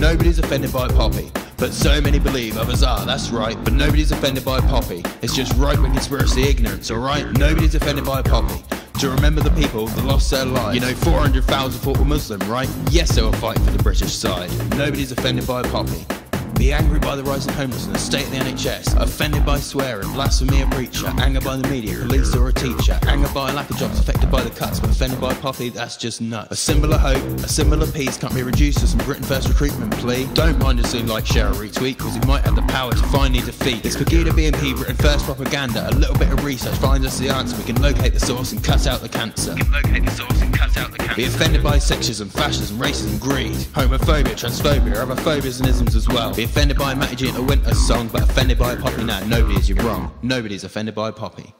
Nobody's offended by a Poppy. But so many believe others are, that's right. But nobody's offended by a Poppy. It's just right wing conspiracy ignorance, alright? Nobody's offended by a Poppy. To remember the people that lost their lives. You know, 400,000 thought were Muslim, right? Yes, they were fighting for the British side. Nobody's offended by a Poppy. Be angry by the rise of homelessness, state of the NHS, offended by swearing, blasphemy a preacher, anger by the media, police or a teacher, anger by a lack of jobs, affected by the cuts, but offended by Poppy, that's just nuts. A symbol of hope, a symbol of peace can't be reduced to some Britain First recruitment plea. Don't mind us soon like, share, or retweet, because we might have the power to finally defeat. It's Pegida BNP, Britain First propaganda, a little bit of research finds us the answer. We can locate the source and cut out the cancer. Be offended by sexism, fascism, racism, greed, homophobia, transphobia, other phobias and isms as well. Be offended by a Matty G and Li'l Winter song, but offended by a poppy now. Nobody is, you're wrong. Nobody's offended by a poppy.